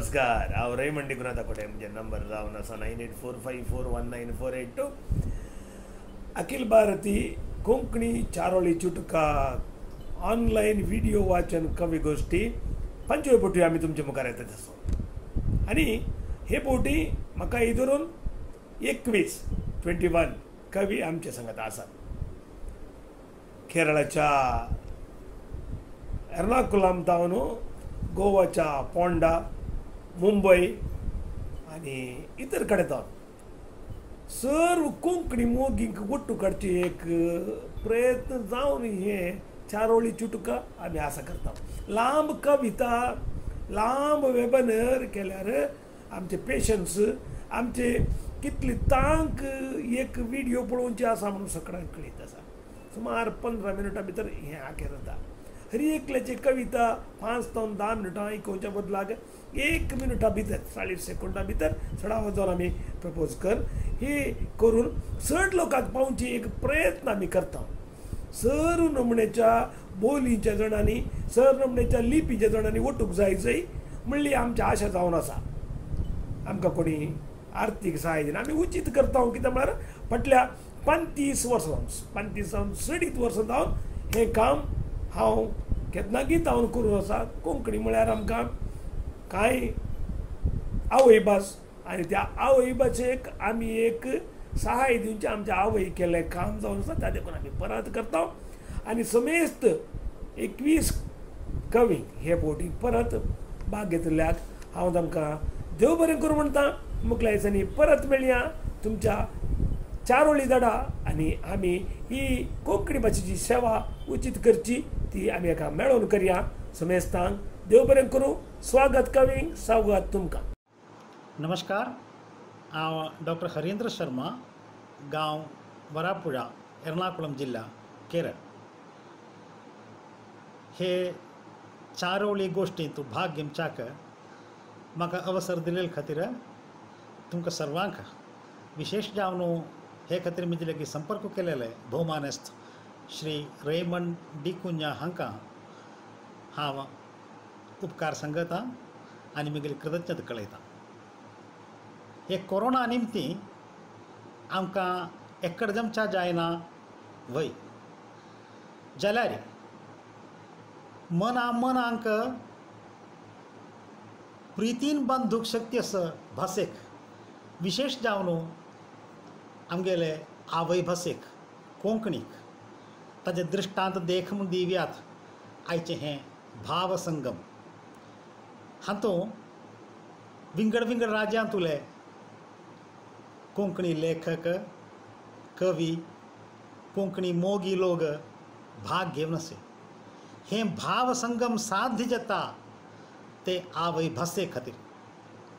नमस्कार हांव रैमंड डिकुनाथ आकोटे म्हणजे नंबर जावन आसा nine eight four five four one nine four eight two Akhil Bharati Konkani चारोळी चुटका ऑनलायन व्हिडिओ वाचन कवी गोष्टी पंचवे पोटी आमी तुमचे मुखार येतात आसो आनी हे पोटी म्हाका ही धरून एकवीस ट्वेंटी वन कवी आमचे सांगात आसात केरळाच्या एर्नाकुलम जावन गोवाच्या पोंडा मुंबय आनी इतर कडेन जावन सर्व कोंकणी मोगींक गुट्टू काडची एक प्रयत्न जावन हे चारोळी चुटका आमी आसा करता. लांब कविता लांब वेबनर केल्यार आमचे पेशन्स आमचे कितली तांक एक व्हिडिओ पळोवची आसा म्हणून सगळ्यांक कळीत आसा सुमार पंदरा मिनटां भितर हें आखेर जाता हर एकल्याची कविता पांच तो धा मिनटां आयकोवच्या बदलाक एक मिनटा भितर चाळीस सेकंडा भितर सडा वचोन आमी प्रपोज कर. हे करून चड लोकांक पावची एक प्रयत्न आमी करता. सर नमणेच्या बोलीच्या जणांनी सर नमणेच्या लिपीच्या जणांनी वटूंक जाय जंय म्हणली आमची आशा जावन आसा आमकां कोणी आर्थीक सहाय्य दिना आमी उचीत करता हो, कित्याक म्हळ्यार फाटल्या पंतीस वर्सां जावन पंतीस जावन सडीत वर्सां जावन हें काम हांव केन्ना गीत हांव करून आसा कोंकणी म्हळ्यार आमकां कांय आवय आणि आनी त्या आवय भाशेक आमी एक सहाय दिवचे आमच्या आवय केल्लें काम जावन आसा त्या देखून आमी परत करता. आनी समेस्त एकवीस कवी हे पोटी परत भाग घेतिल्ल्याक हांव तांकां देव बरें करूं म्हणटा मुखल्या दिसांनी परत मेळया तुमच्या चारोळी धडा आनी आमी ही कोंकणी भाशेची सेवा उचीत करची ती आमी एका मेळोवन करया. समेस्तांक देव बरें करूं. स्वागत कवी सवगात तुमकां. नमस्कार. हांव डॉक्टर हरेंद्र शर्मा गांव वरापुळा एर्नाकुळम जिल्हा केरळ. हे चारोळी गोश्टींत भाग घेवच्याक म्हाका अवसर दिले खातीर तुमकां सर्वांक विशेश जावन हे खातीर मी लेगीत की संपर्क केलेले भोवमानस्त श्री रेमंड डिकुंजा हांकां हांव उपकार सांगता आनी म्हगेली कृतज्ञता कळयता हे कोरोना निमती आमकां एक्कड जायना वय. जाल्यार मना मनांक प्रितीन बांदूंक शक्ती आसा भासेक विशेश जावन आमगेले आवय भासेक कोंकणीक ताचे दृश्टांत देख म्हूण दिव्यात आयचें हें भाव हातूं विंगड विंगड विंगड राज्यांतले कोंकणी लेखक कवी कोंकणी मोगी लोक भाग घेवन असे हें भाव संगम साध्य जाता ते आवय भासे खातीर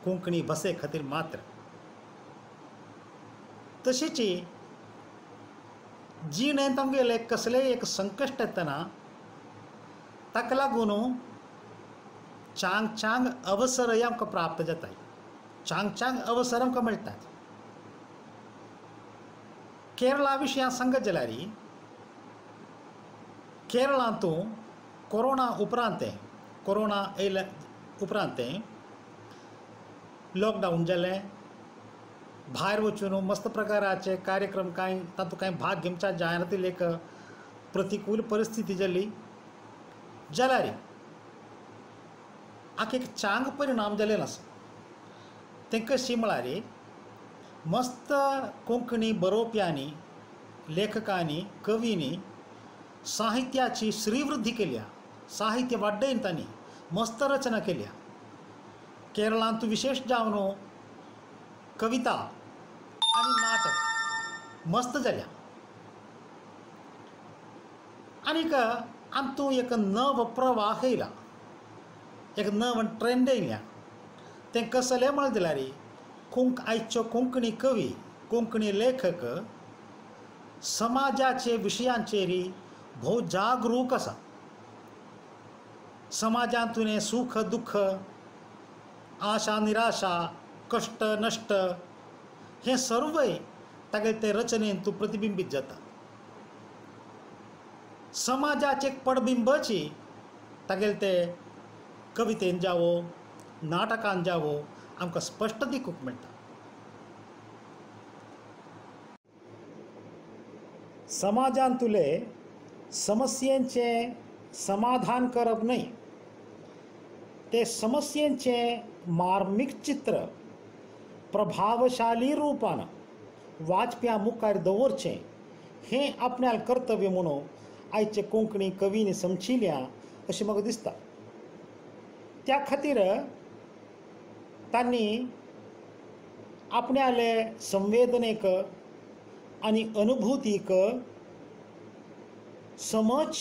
कोंकणी भासे खातीर मात्र। तशेंच जिणेंत आमगेलें कसलेंय एक संकश्ट येतना ताका लागून चांग चांग अवसरय आमकां प्राप्त जाताय चांग चांग अवसर आमकां मेळटात केरळा विशयी सांगत जाल्यार केरळांत कोरोना उपरांत कोरोना येयल्या उपरांत लॉकडावन जालें भायर वचून मस्त प्रकाराचे कार्यक्रम कांय तातूंत कांय भाग घेवच्या जायनातील एक प्रतिकूल परिस्थिती जाल्ली जाल्यार आखेक एक चांग परिणाम जाले आसा तांकां कशी म्हळ्यार मस्त कोंकणी बरोवप्यांनी लेखकांनी कवींनी साहित्याची श्रीवृद्धी केल्या. साहित्य वाडयन तांणी मस्त रचना केल्या. केरळांत विशेष जावन कविता आनी नाटक मस्त जाल्या आनीक आमतूं एक नव प्रवाह येयला. एक नव ट्रेंड येयल्या तें कसलें म्हळें जाल्यार कोंक आयच्यो कोंकणी कवी कोंकणी लेखक समाजाचे विशयांचेरी भोव जागरूक आसा समाजांतून सुख दुख आशा निराशा कश्ट नश्ट हें सर्वय तागे ते रचनेन तूं प्रतिबिंबीत जाता. समाजाचे पडबिंबची तागेले ते कवितेन जावो नाटकान जावो आमकां स्पश्ट दिकूंक मेळटा समाजान तुले समस्येंचें समाधान करप न्हय ते समस्येंचें मार्मीक चित्र प्रभावशाली रुपान वाचप्या मुखार दवरचें हें आपणाल कर्तव्य म्हणून आयचे कोंकणी कवीन समचिल्या अशें म्हाका दिसता त्या खातीर तांणी आपणाले संवेदनेक आनी अनुभूतीक समज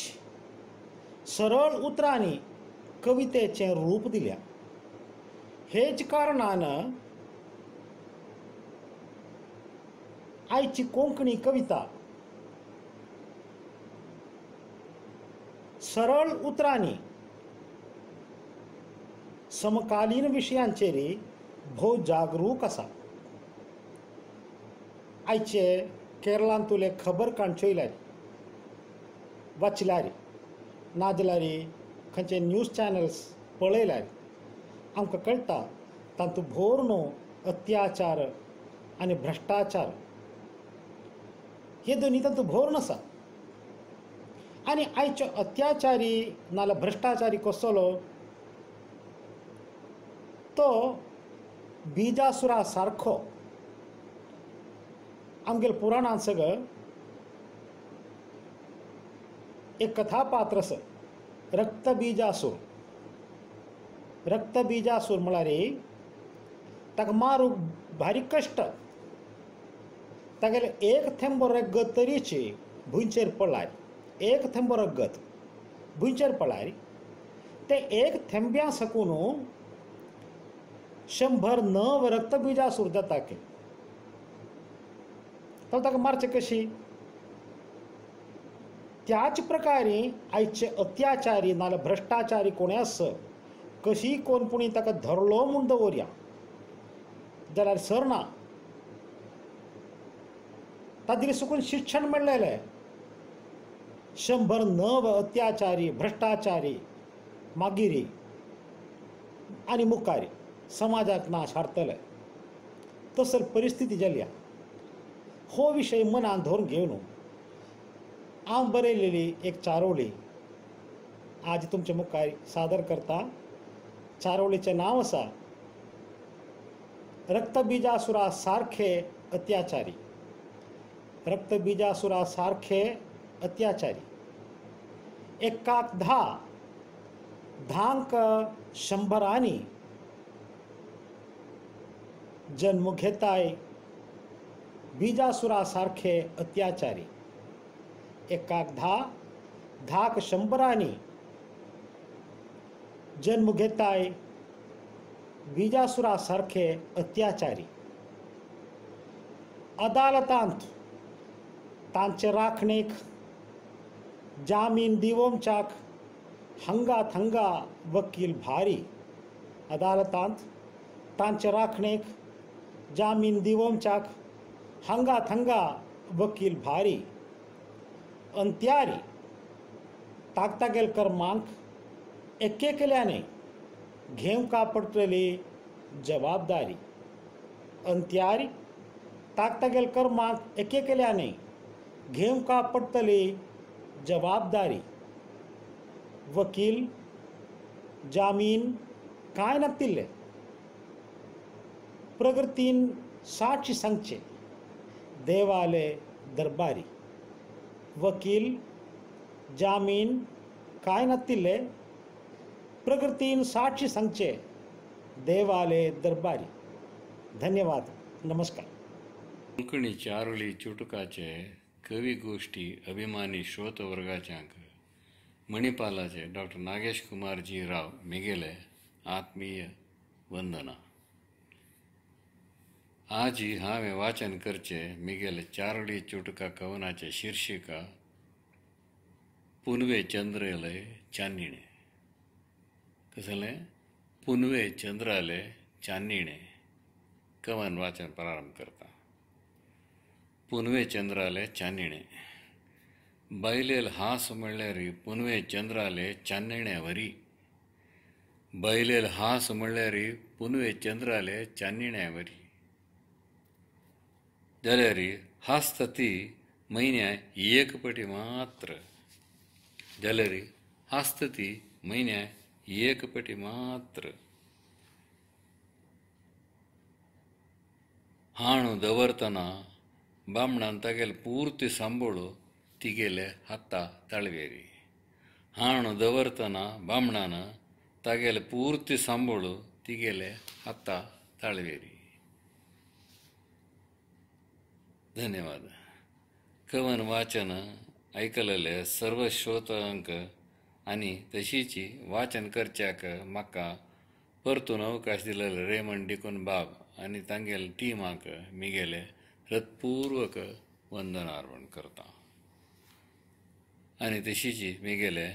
सरळ उतरांनी कवितेचें रूप दिल्या. हेच कारणान आयची कोंकणी कविता सरळ उतरांनी समकालीन विशयांचेर भोव जागरूक आसा आयचे केरळांत तुले खबर काणचोयल्यार वाचल्यार नाजाल्यार खंयचे न्यूज चॅनल्स पळयल्यार. आमकां कळटा तातूंत भोर न्हू अत्याचार आनी भ्रश्टाचार हे दोनी तातूंत भोर आसा आनी आयच्यो अत्याचारी नाल्यार भ्रश्टाचारी कसलो तो बिजासुरा सारको आमगेल पुराणांत सगळं एक कथापात्र आसा रक्तबीजासूर रक्तबीजासूर म्हळ्यार ताका मारूंक भारी कश्ट तागेले एक थेंबो रगत तरेची भुंयचेर पडल्यार एक थेंबो रगत भुंयचेर पडल्यार ते एक थेंब्या सकून शंभर नव रक्तबिजासूर जाता तो ताका. मारचे कशी? त्याच प्रकारे आयचे अत्याचारी नाल्या भ्रश्टाचारी कोणें आस कशी कोणपुणी ताका धरलो म्हूण दवरया जाल्यार सरना. ताजेर सुकून शिक्षण मेळलेलें शंभर नव अत्याचारी भ्रश्टाचारी मागिरी आनी मुखारी समाजात नाश हाडटले तसर परिस्थिती जाल्या हो विशय मनान धरून घेवन हांव बरयलेली एक चारोळी आज तुमच्या मुखार सादर करता. चारोळीचें नांव आसा रक्तबिजासुरा सारखे अत्याचारी. रक्तबिजासुरा सारखे अत्याचारी. एकाक धा धांक शंभरांनी जन्म घेताय बीजासुरासारखे अत्याचारी एकाक धा धाक शंभरांनी जन्म घेताय बीजासुरासारखे अत्याचारी अदालतांत तांचे राखणेक जामीन दिवोमच्याक हंगा थंगा वकील भारी अदालतांत तांचे राखणेक जामीन दिवोवच्याक हंगा थंगा वकील भारी। अंत्यारी। ताकतागेल कर्मांक एके केल्याने घेवका पडटली जबाबदारी अंत्यारी। ताकतागेल कर्मांक एके केल्याने घेवका पडटली जबाबदारी वकील। जामीन। कांय नातिल्ले प्रगतीन साक्ष सांगचे. देवाले दरबारी. वकील जामीन कांय नातिल्ले प्रगतीन साक्ष सांगचे. देवाले दरबारी. धन्यवाद. नमस्कार. कोंकणी चारोळी चुटुकाचे कवी गोष्टी अभिमानी श्रोत वर्गाच्यांक मणिपालाचे डॉक्टर नागेश कुमारजी राव मिगेले आत्मीय वंदना. आजी हांवें वाचन करचे मिगेले चारडी चुटका कवनाचे शीर्षिका पुनवे चंद्रलय चान्निणे कसले पुनवे चंद्रालय चान्निणे कवन वाचन प्रारंभ करता. पुनवे चंद्राले चान्निणे बैलेल हांस म्हणल्यार पुनवे चंद्राले चान्निणे वरी. बैलेल हांस म्हणल्यार पुनवे चंद्राले चान्निण्यावरी वरी. हांसता ती म्हयन्या एक पटी मात्र जाल्यार हांसता ती म्हयन्या एक पटी मात्र हाणू दवरतना बामणान तागेले पुर्ती सांबाळू तिगेले हाता ताळवेरी हाणू दवरतना बामणान तागेले पुर्ती सांबाळू तिगेले हाता ताळवेरी धन्यवाद कवन वाचन ऐकलेले सर्व श्रोतांक आनी तशीची वाचन करच्याक म्हाका परतून अवकाश दिलेले रेमंड डिकून बाब आनी तांगेले टिमाक मिगेले वंदन अर्पण करता आनी तशीची मिगेले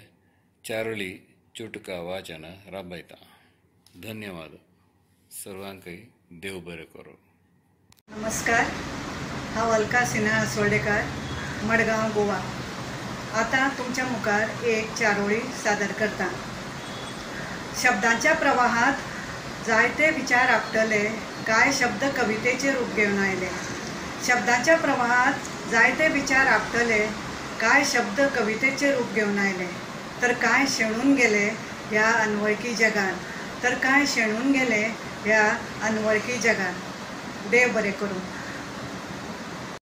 चारोळी चुटका वाचन राबयता धन्यवाद सर्वांकय देव बरें करूं नमस्कार हांव अलका सिन्हा असोर्डेकार मडगांव गोवा. आतां तुमच्या मुखार एक चारोळी सादर करता. शब्दांच्या प्रवाहात जायते विचार आपटले कांय शब्द कवितेचे रूप घेवन आयले. शब्दांच्या प्रवाहात जायते विचार आपटले कांय शब्द कवितेचे रूप घेवन आयले. तर कांय शेणून गेले ह्या अनवळखी जगान तर कांय शेणून गेले ह्या अनवळखी जगान देव बरें करूं.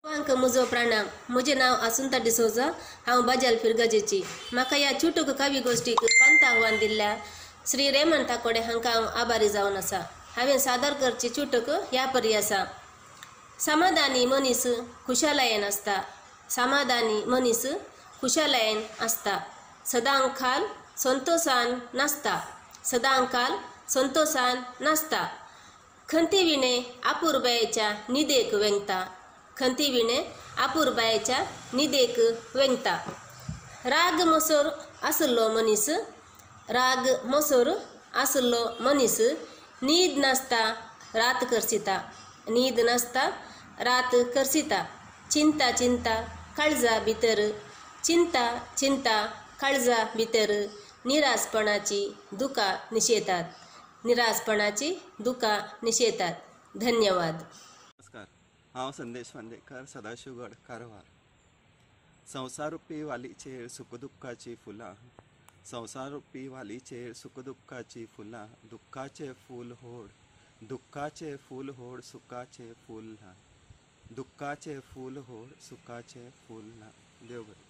सर्वांक म्हजो प्रणाम म्हजें नांव आसुंता डिसोजा हांव बाजाल फिरगजेची म्हाका ह्या चुटूक कावी गोश्टीक पंत आव्हान दिल्ल्या श्री रेमन ताकोडे हांकां हांव आभारी जावन आसा हांवें सादर करची चुटूक ह्या परी आसा समाधानी मनीस खुशालायेन आसता समाधानी मनीस खुशालायेन आसता सदांकाल संतोषान नासता सदांकाल संतोषान नासता खंती विणे आपुरबायेच्या निदेक वेंगता खंती विणे निदेक वेंगता. राग मसोर आसलो मनीस राग मसोर आसलो मनीस न्हीद नासता रात करसिता. न्हीद नासता रात करसिता. चिंता चिंता काळजा भितर. चिंता चिंता काळजा भितर. निरासपणाची दुका निशेतात निरासपणाची दुका निशेतात धन्यवाद. हांव संदेश वांदेकर सदाशिवगड कारवार. संवसार रुपी वालीचेर सुखदुख्खाची फुलां. संवसार रुपी वालीचेर सुखदुख्खाची फुलां. दुख्खाचे फूल होड. दुख्खाचे फूल होड सुखाचे फूल. ना दुख्खाचे फूल होड सुखाचे फूल. ना देव बरें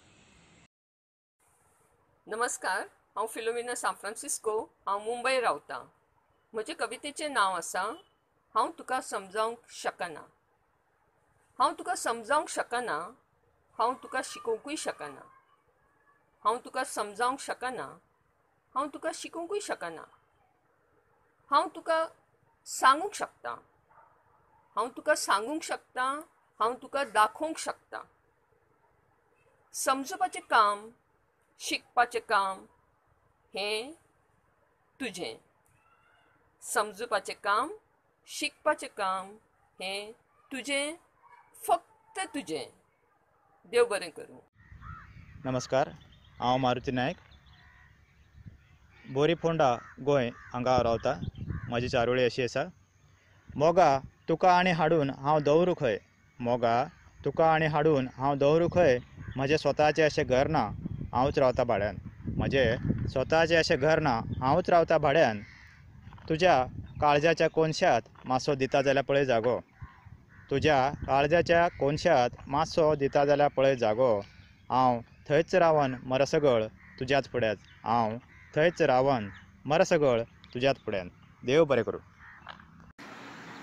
नमस्कार हांव फिलोमिना सान फ्रांसिस्को हांव मुंबय रावतां. म्हजे कवितेचें नांव आसा हांव तुका समजावंक शकना. हांव तुका समजावंक शकना हांव तुका शिकोवंकूय शकना. हांव तुका समजावंक शकना हांव तुका शिकोवंकूय शकना. हांव तुका सांगूंक शकता. हांव तुका सांगूंक शकता हांव तुका दाखोवंक शकता. समजुपाचें काम शिकपाचें काम हें तुजें. समजुपाचें काम शिकपाचें काम हें तुजें. फक्त तुझे. देव बरें करूं. नमस्कार हांव मारुती नायक. बोरी फोंडा गोंय हांगा हांव रावतां म्हजी चारोळी अशी आसा. मोगा तुका आनी हाडून हांव दवरूं खंय. मोगा तुका आनी हाडून हांव दवरूं खंय. म्हजें स्वताचें अशें घर ना हांवच रावतां भाड्यान. म्हजें स्वताचें अशें घर ना हांवूच रावतां भाड्यान. तुज्या काळजाच्या कोनशात मातसो दिता जाल्यार पळय जागो. तुज्या काळजाच्या कोनशात मातसो दिता जाल्यार पळय जागो. हांव थंयच रावन मरसगळ तुज्याच फुड्यात हांव थंयच रावन मरसगळ तुज्याच फुड्यान देव बरें करूं.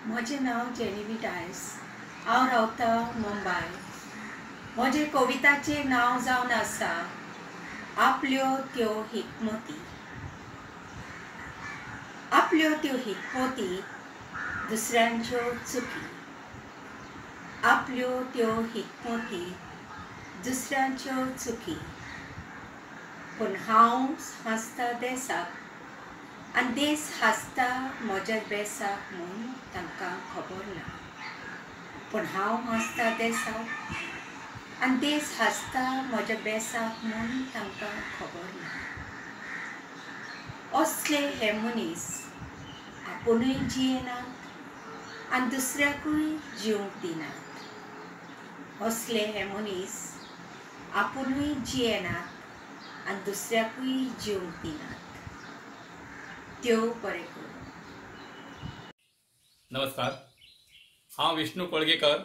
म्हजें नांव जेनिवी टायस हांव रावतां मुंबय. म्हजें कविताचें नांव जावन आसा आपल्यो त्यो हिकमती. आपल्यो त्यो हिकमती दुसऱ्यांच्यो चुकी. आपल्यो त्यो हिकमती दुसऱ्यांच्यो चुकी. पूण हांव हांसता देसाक आनी देस हांसता म्हज्या बेसाक म्हूण तांकां खबर ना. पूण हांव हांसता देसाक आनी देस हांसता म्हज्या बेसाक म्हूण तांकां खबर ना. असले हे मनीस आपुणूय जियेनात आनी दुसऱ्याकूय जिवंक दिनात. असले हे मनीस आपुणूय जियेनात आनी दुसऱ्याकूय जिवंक दिनात. देव बरें करूं नमस्कार. हांव विष्णू कोळगेकर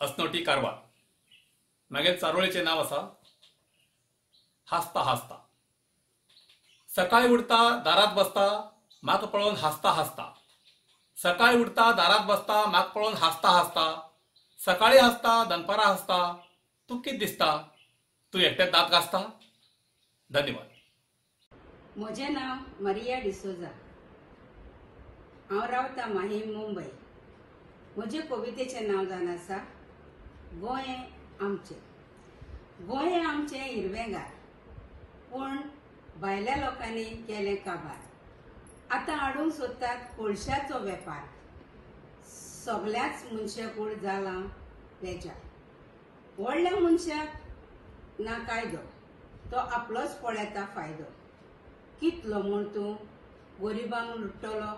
असनोटी कारवार म्हागे चारोळेचें नांव आसा हांसता हांसता. सकाळी उठता दारांत बसता म्हाका पळोवन हांसता हांसता. सकाळी उठता दारांत बसता म्हाका पळोवन हांसता हांसता. सकाळी हसता दनपारां हसता तूं कितें दिसता तूं एकट्यात दात घासता? धन्यवाद. म्हजें नांव मरिया डिसोजा. हांव रावतां माहीम मुंबय म्हजे कवितेचें नांव जावन आसा गोंय आमचें. गोंय आमचें हिरवेंगार. पूण भायल्या लोकांनी केलें काबार. आतां हाडूंक सोदतात कोळशाचो वेपार सगल्याच मनशाकूड जालां बेजार व्हडल्या मनशाक ना कायदो तो आपलोच पळयता फायदो. कितलो म्हूण तूं? गरिबांक लुट्टलो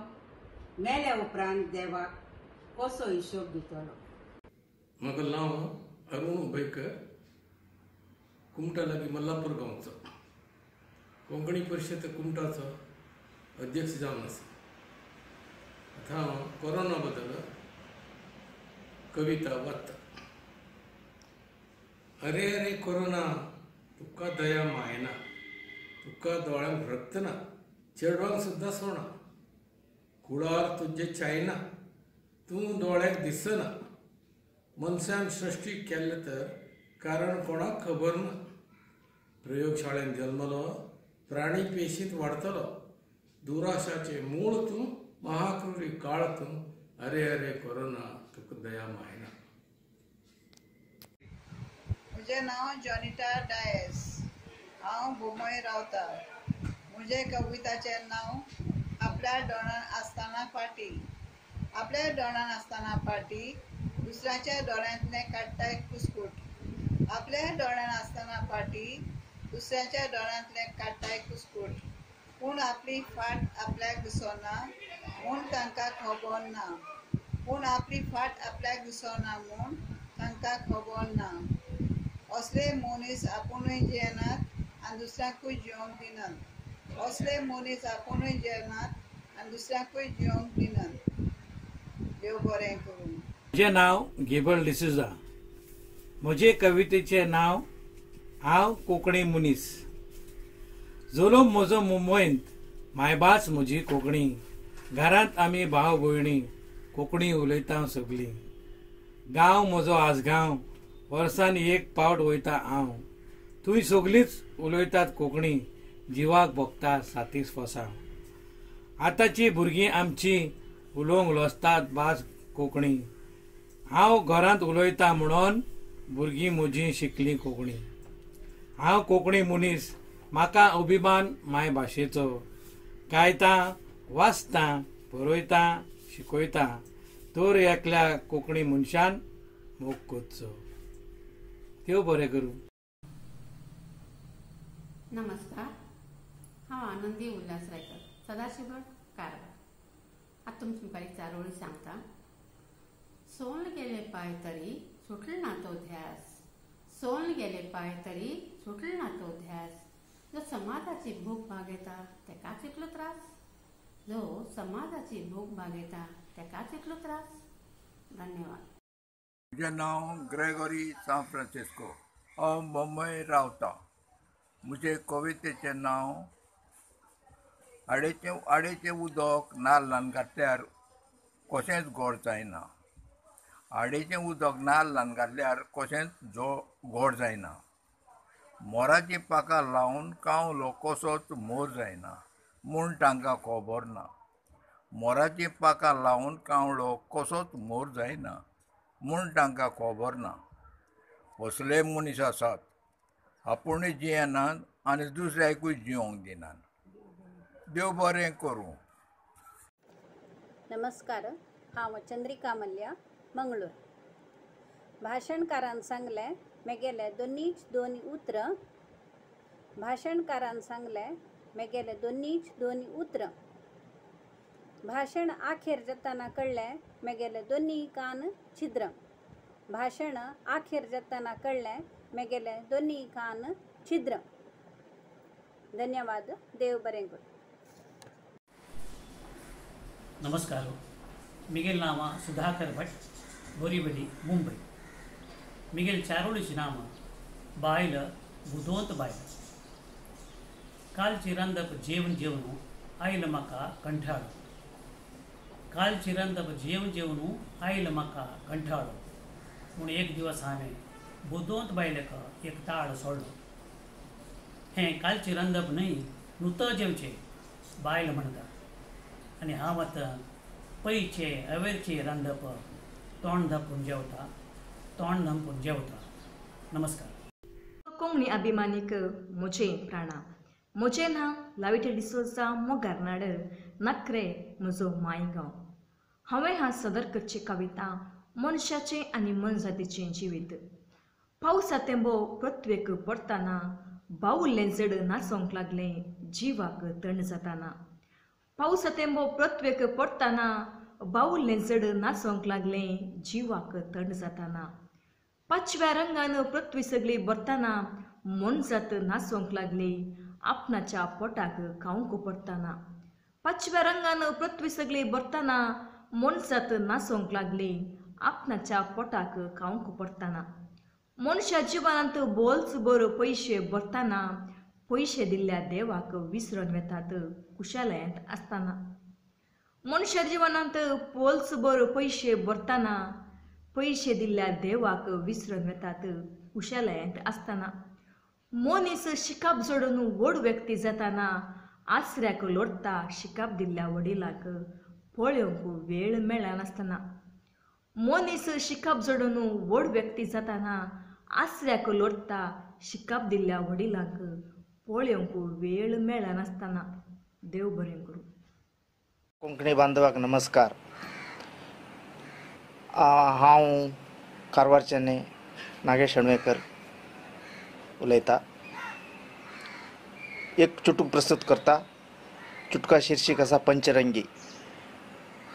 मेल्या उपरांत देवाक कसो हिशोब दितलो म्हाका नांव अरुण उभयकर कुमटा लागीं मल्लापूर गांवचो. कोंकणी परिशद कुमटाचो अध्यक्ष जावन आसा. आतां हांव कोरोना बद्दल कविता वाचता अरे अरे कोरोना तुका दया मायना. तुका दोळ्यांक रक्त ना. चेडवांक सुद्दां सोना. कुळार तुजे चायना. तूं दोळ्याक दिसना. मनशान सृश्टी केल्लें तर कारण कोणाक खबर ना. प्रयोगशाळेंत जल्मलो प्राणी पेशींत वाडतलो दुराशाचें मूळ तूं महाक्रुरी काळ तूं. अरे अरे कोरोना. दया म्हजें नांव जॉनिटा डायस। हांव बोमय रावतां। म्हजें कविताचें नांव आपल्या दोळ्यान आसतना पाटी। आपल्या दोळ्यान आसतना पाटी, दुसऱ्याच्या दोळ्यांतले काडटाय कुस्कूट. आपल्या दोळ्यान आसतना पाटी, दुसऱ्याच्या दोळ्यांतले काडटाय कुस्कूट. पूण आपली फाट आपल्याक दिसना म्हूण खबर ना पूण आपली फाट आपल्याक दिसना म्हूण तांकां खबर ना असले मनीस आपुणूय जियेनात आनी दुसऱ्यांकूय जेवंक दिनात असले मनीस आपुणूय जियेनात आनी दुसऱ्यांकूय जेवंक दिनात देव बरें करूं म्हजें नांव गेबल डिसुजा. म्हजे कवितेचें नांव हांव कोंकणी मनीस. जोलो म्हजो मुंबयंत मायभास म्हजी कोंकणी. घरांत आमी भाव भयणी कोंकणी उलयता सगळीं गांव म्हजो आसगांव वर्सान एक पावट वयता हांव तुवें सगळींच उलयतात कोंकणी जिवाक भोगता सातीस फसां आतांची भुरगीं आमची उलोवंक लोसतात भास कोंकणी. हांव घरांत उलयतां म्हणून भुरगीं म्हजीं शिकलीं कोंकणी. हांव कोंकणी मनीस म्हाका अभिमान मायभाशेचो गायतां वाचतां बरयतां शिकयता तर एकल्या कोंकणी मनशान मोग कोचचो देव बरें करूं. नमस्कार. हांव आनंदी उल्हास रायकर सदाशिव कारवार आतां तुमी तुमकां एक चारोळी सांगता सोन गेले पांय तरी सुटल ना तो ध्यास. सोन गेले पांय तरी सुटल ना तो ध्यास. जो समाजाची भूक भागयता तेकाच इतलो त्रास? जो समाजाची भूक भागयता तेकाच इतलो त्रास. धन्यवाद. म्हजें नांव ग्रेगोरी सान फ्रांसिस्को हांव मुंबय रावतां. म्हजे कवितेचें नांव आडेचें आडेचें उदक नाल्लान घातल्यार कशेंच गोड जायना. आडेचें उदक नाल्लान घातल्यार कशेंच जो गोड जायना. मोराचीं पाकां लावन कावलो कसोच मोर जायना. म्हूण तांकां खबर ना मोराचीं पाकां लावन कावळो कसोच मोर जायना म्हूण तांकां खबर ना असले मनीस आसात आपुणूय जियेनात आनी दुसऱ्याकूय जिवंक दिनात देव बरें करूं. नमस्कार. हांव चंद्रिका मल्ल्या मंगळूर. भाशणकारान सांगलें मेगेले दोनीच दोन उतर. भाशणकारान सांगलें में गेले दोन्ही दोन्ही उतर. भाषण आखेर जाताना कळले मे गेले दोन्ही कान छिद्र. भाषण आखेर जाताना कळले मे गेले दोन्ही कान छिद्र. धन्यवाद देव बरें करू. नमस्कार हो. मिगेल నామ सुधाकर भट బొరిబలి मुंबई. मिगेल చారుడిచి नाम बायल బుధోత్ बायल. काल चिरंदप जेवण जेवणू आयल म्हाका कंठाळो। काल चिरंदप जेवण जेवणू आयल म्हाका कंठाळो। म्हूण एक दिवस हांवें बुदोंत बायलेक एक ताळ सोडलो। हें काल चिरंदप न्हय नुत जेवचें बायल म्हणटा। आनी हांव आतां पयचे अवेरचे रांदप तोंड धापून जेवता तोंड धांपून जेवता। नमस्कार। कोंकणी अभिमानीक म्हजें प्रणाम। म्हजें नांव लाविटे डिसोजा मोगारनाड नखरे म्हजो मायगांव हांवें हा सदर करची कविता मनशाचें आनी मनजातीचें जिवीत पावस तेंबो पृथ्वेक पडटाना बावुल्लें जड नाचोंक लागलें जिवाक तण जाताना पावस तेंबो पृथ्वेक पडटाना बावुल्लें जड नाचोंक लागलें जिवाक तण जाताना पांचव्या रंगान पृथ्वी सगळी भरताना मनजात नाचोंक लागली आपणाच्या पोटाक खावंक पडटाना पांचव्या रंगान पृथ्वी सगळी भरताना मनसात नासोंक लागली आपणाच्या पोटाक खावंक पडटाना मनशा जिवनांत बोल्स बर पयशे भरताना पयशे दिल्ल्या देवाक विसरून वेतात कुशालयांत आसतना मनशा जिवनांत पोल्स बर पयशे भरताना पयशे दिल्ल्या देवाक विसरून वेतात कुशालयांत आसतना मनीस शिकाप जोडून व्हड व्यक्ती जाताना आसऱ्याक लोडटा शिकाप दिल्ल्या वडिलाक पळोवंक वेळ मेळनासतना मनीस शिकाप जोडून व्हड व्यक्ती जाताना आसऱ्याक लोडटा शिकाप दिल्ल्या वडिलांक पळोवंक वेळ मेळनासतना देव बरें करूं कोंकणी बांधवाक नमस्कार आ- हांव कारवारच्यान नागेश शणवेकर उलयता. एक चुटूक प्रस्तुत करता. चुटका शिर्शीक आसा पंचरंगी.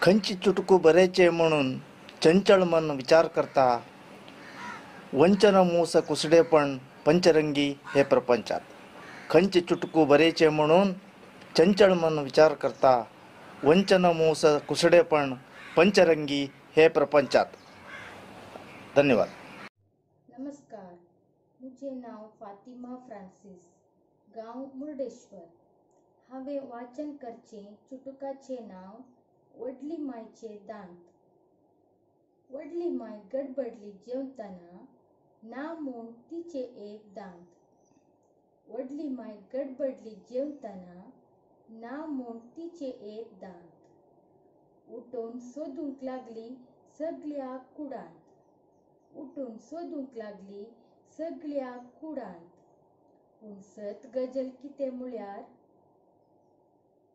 खंयची चुटकू बरेचे म्हणून चंचळ मन विचार करता. वंचन मूस कुसडेपण पंचरंगी हे प्रपंचात. खंयची चुटकू बरेचे म्हणून चंचळ मन विचार करता. वंचन मूस कुसडेपण पंचरंगी हे प्रपंचात. धन्यवाद. म्हजें नांव फातिमा फ्रांसीस गांव मुर्डेश्वर हांवें वाचन करचें चुटुकाचें नांव व्हडली मायचे दांत व्हडली माय गडबडली जेवतना ना म्हूण तिचे एक दांत व्हडली माय गडबडली जेवतना ना म्हूण तिचे एक दांत उठून सोदूंक लागली सगळ्या कुडांत उठून सोदूंक लागली सगळ्या कुडांत पुणसत गजल कितें म्हळ्यार?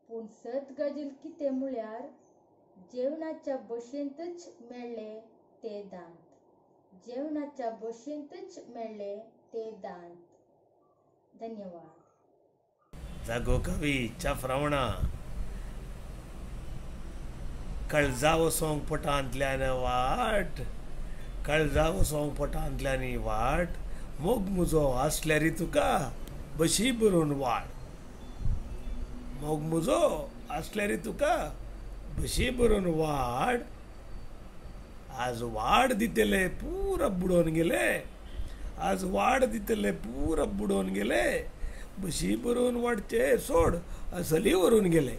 पुणसत गजल कितें म्हळ्यार? जेवणाच्या बशेंतच मेळ्ळे ते दांत. जेवणाच्या बशेंतच मेळ्ळे ते दांत. धन्यवाद. जागो कवी चाफ्रावणा कळजा वसोंक पोटांतल्यान वाट. कळजा वसोंक पोटांतल्यान वाट. मोग मुजो आसल्यारी तुका बशी बरोवन वाड मोग मुजो आसल्यारी तुका बशी बरोवन वाड आज वाड दितले पूर बुडोवन गेले. आज वाड दितले पूर बुडोवन गेले. बशी बरोवन वाडचे सोड असली व्हरून गेले.